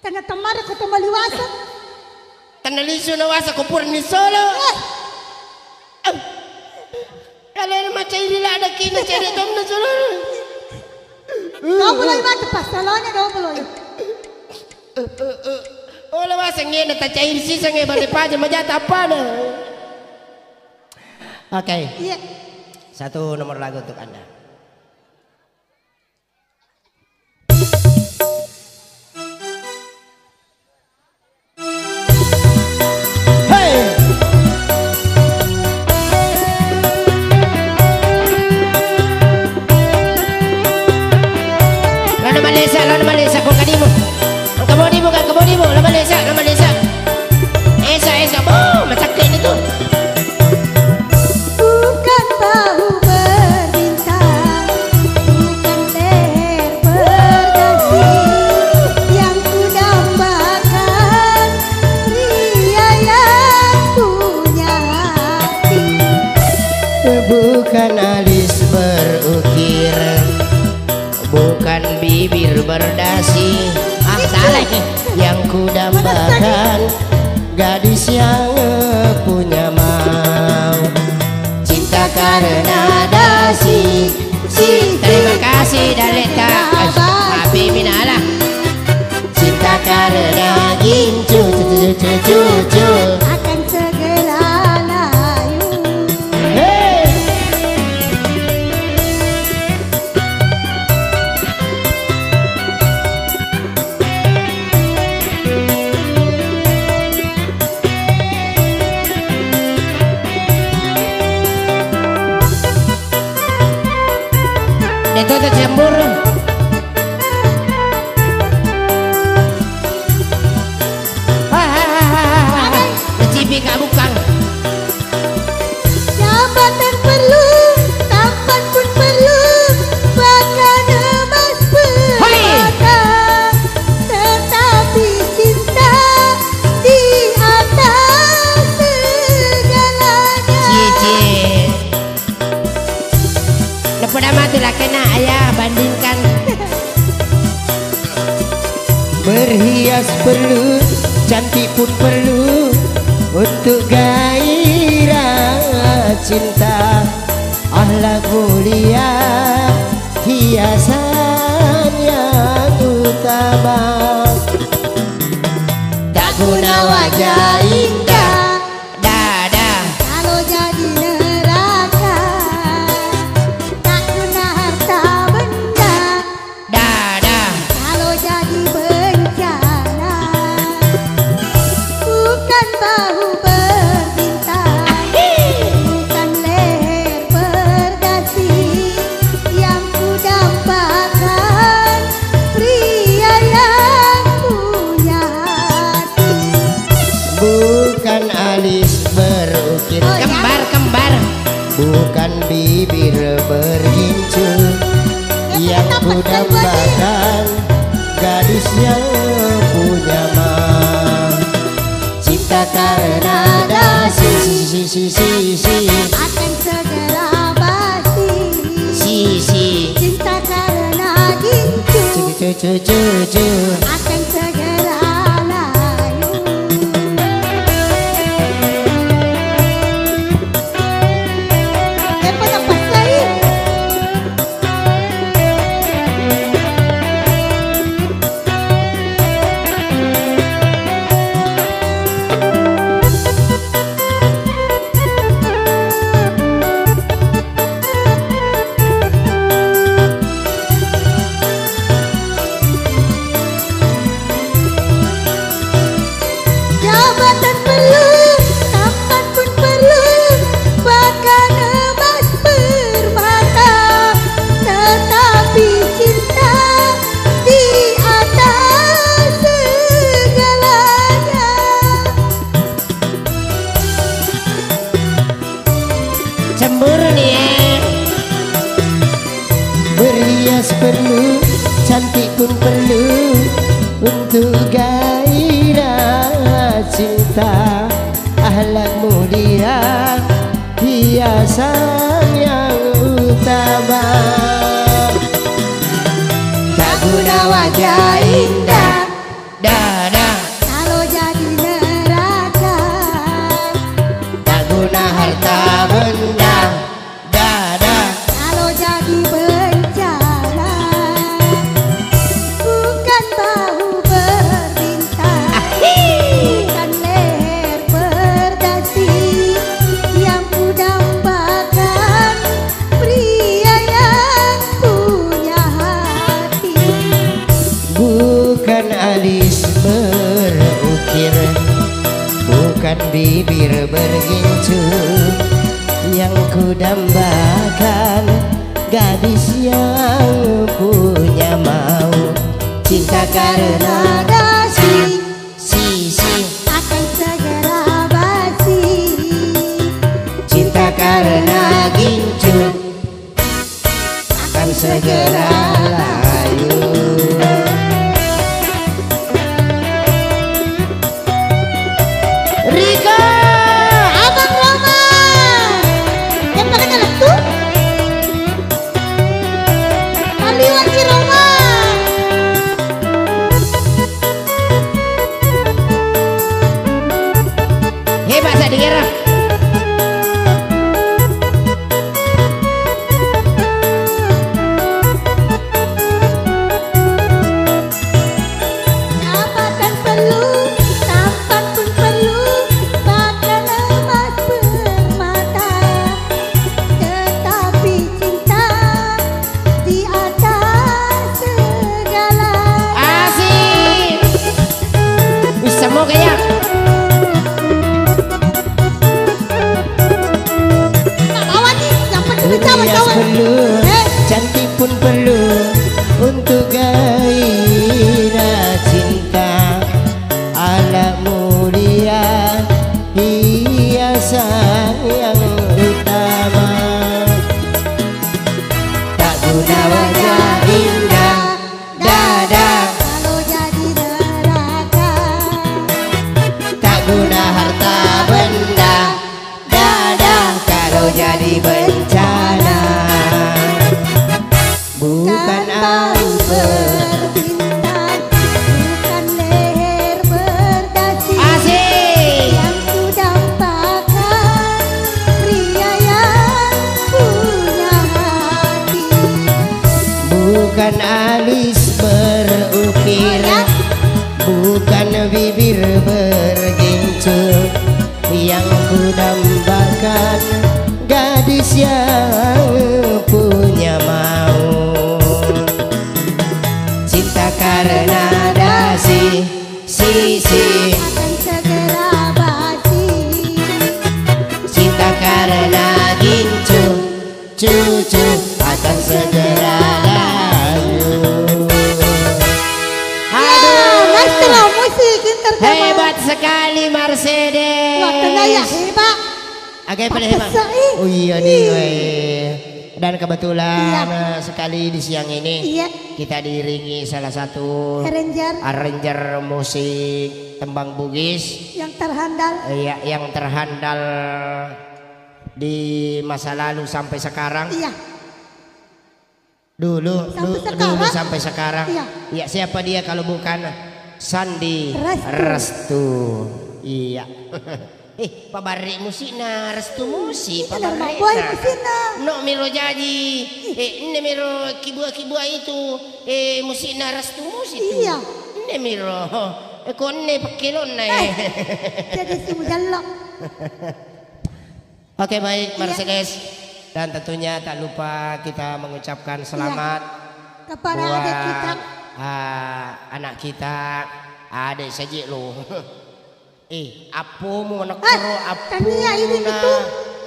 Tanga tamara ko tumaliwasa. Tanaliso na wasa ko pur ni solo. Eh, Kalian macam ini lah ada kini cari tom na solo. Dobuloy mati pasalonya dobuloy. Ola wasa ngene ta cair sisa nge bade paja majata apa na. Oke, Iya. satu nomor lagu untuk anda. Bibir berdasi. Ah salah Yang kudambakan Gadis yang punya mau. Cinta karena dasi Si terima kasih Daleta Tapi Itu tuh cemburu. Hahaha. Kecipi lah kena ayah bandingkan. Berhias perlu, cantik pun perlu untuk gairah cinta. Ahlak mulia, hiasan yang utama. Tak guna wajah indah, karena dasi Si, si, si, si, Akan segera basi. Si, si Cinta karena Cu, cu, cu, cu, cu Akan segera perlu Untuk gairah cinta Ahlak mulia, hiasan yang utama. Tak guna wajah indah Yang kudambakan Gadis yang punya mau Cinta karena dasi si si. Akan segera basi Cinta karena gincu. Akan segera lose Hiasan Bukan alis berukir. Bukan. bibir bergincu Yang ku dambakan Gadis yang punya mau Cinta karena dasi Si si. Akan segera basi. Cinta karena gincu Cucu. Akan segera sekali Mercedes hebat Agak pada Apa hebat? Oh iya nih. Dan kebetulan Iya. eh, sekali di siang ini Iya, Kita diiringi salah satu Ranger Arranger musik tembang Bugis yang terhandal eh, ya, Yang terhandal di masa lalu sampai sekarang Iya, Dulu, Sampai du- sekarang? dulu sampai sekarang. Iya. Ya, siapa dia kalau bukan Sandi Restu. Restu. Iya. eh, pabari musik na Restu musik. Iya, nama pabari boy na. musina. No miro jadi. Eh, ini miro kibua-kibua itu. Eh, musik na Restu musik itu. Iya. Ini miro. Eh, ini pakilon na eh. jadi si mujallak Oke baik Iya. Mercedes. Dan tentunya tak lupa kita mengucapkan selamat kepada buat adik kita ah, anak kita adik saja lo eh apa mau nak Eh, ro apa tania ini itu.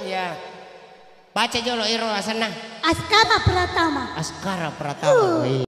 ya baca jolo iro asana. Askara Pratama. Askara pratama Eh.